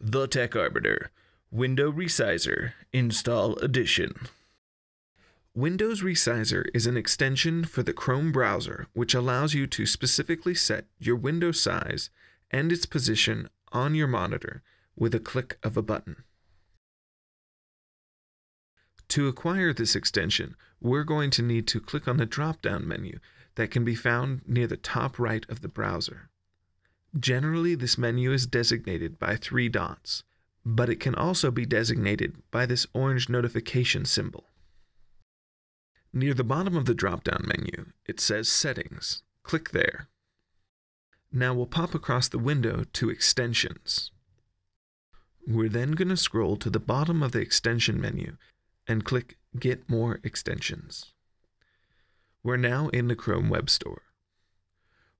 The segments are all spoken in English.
The Tech Arbiter Window Resizer Install Edition. Windows Resizer is an extension for the Chrome browser which allows you to specifically set your window size and its position on your monitor with a click of a button. To acquire this extension, we're going to need to click on the drop down menu that can be found near the top right of the browser. Generally, this menu is designated by three dots, but it can also be designated by this orange notification symbol. Near the bottom of the drop down menu, it says Settings. Click there. Now we'll pop across the window to Extensions. We're then going to scroll to the bottom of the extension menu and click Get More Extensions. We're now in the Chrome Web Store.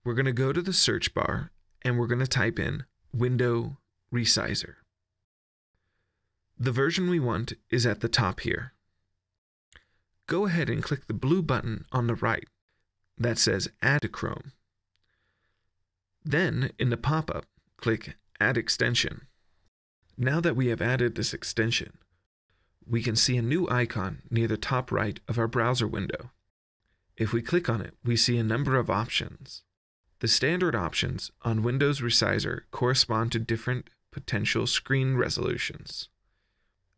We're going to go to the search bar and we're going to type in Window Resizer. The version we want is at the top here. Go ahead and click the blue button on the right that says Add to Chrome. Then, in the pop up, click Add Extension. Now that we have added this extension, we can see a new icon near the top right of our browser window. If we click on it, we see a number of options. The standard options on Windows Resizer correspond to different potential screen resolutions.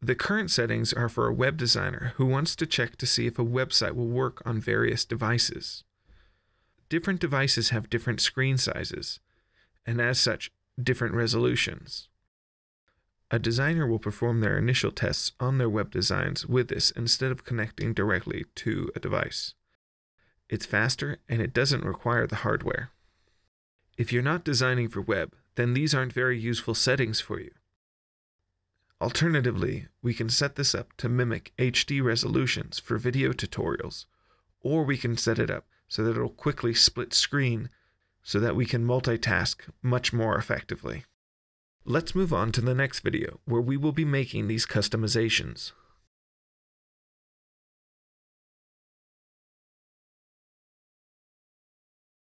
The current settings are for a web designer who wants to check to see if a website will work on various devices. Different devices have different screen sizes, and as such, different resolutions. A designer will perform their initial tests on their web designs with this instead of connecting directly to a device. It's faster and it doesn't require the hardware. If you're not designing for web, then these aren't very useful settings for you. Alternatively, we can set this up to mimic HD resolutions for video tutorials, or we can set it up so that it'll quickly split screen so that we can multitask much more effectively. Let's move on to the next video where we will be making these customizations.